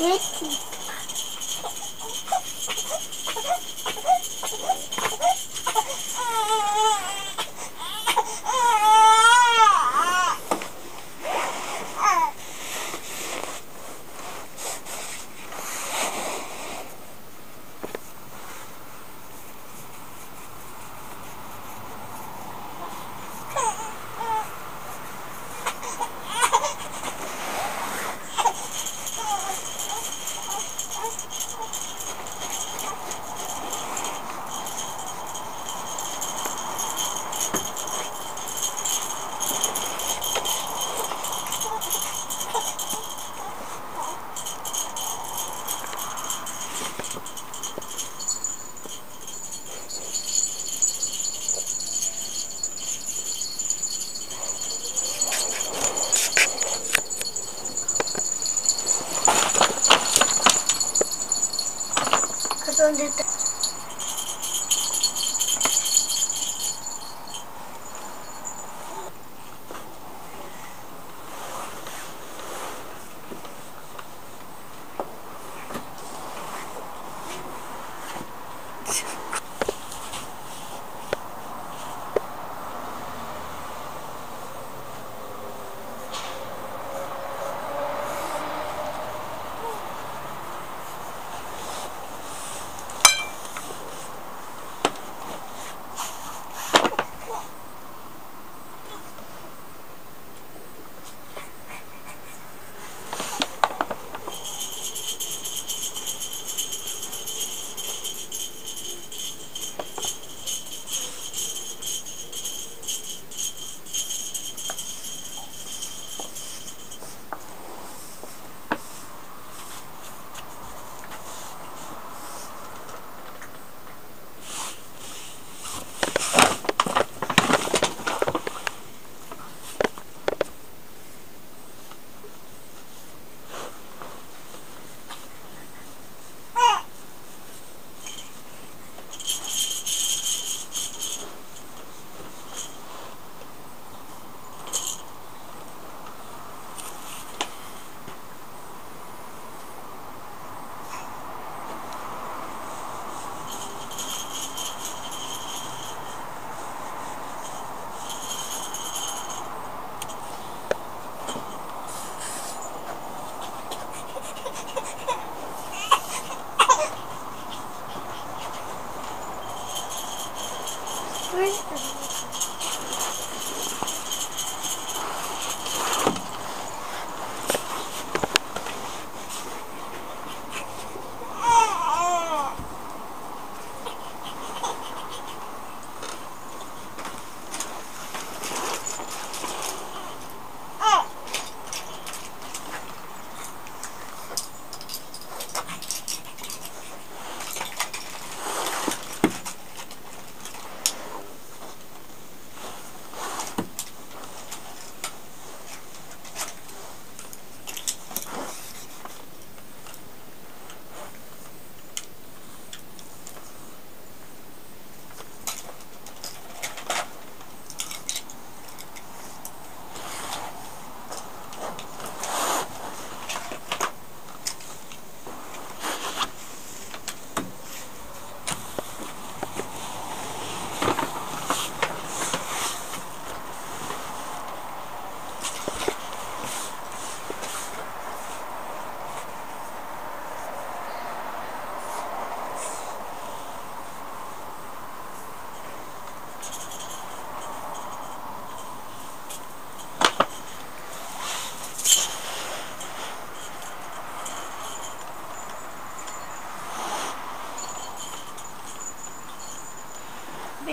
遊んでた。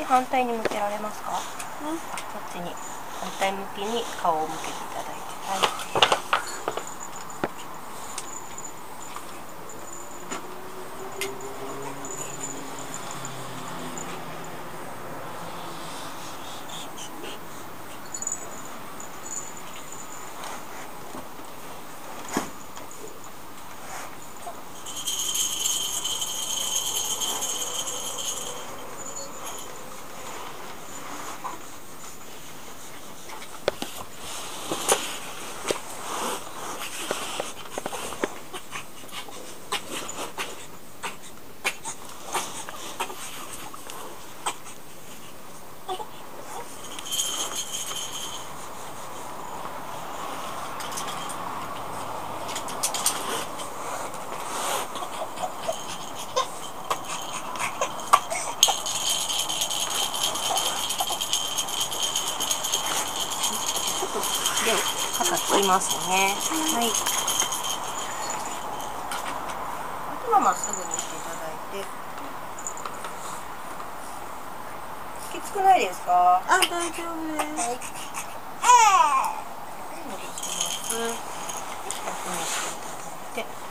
反対に向けられますか、うん、こっちに？反対向きに顔を向けていただいて。はい。でを肩つきますね、はい、あとはまっすぐにしていただいて。きつくないですか？あ大丈夫です、はい、戻します。戻していただいて。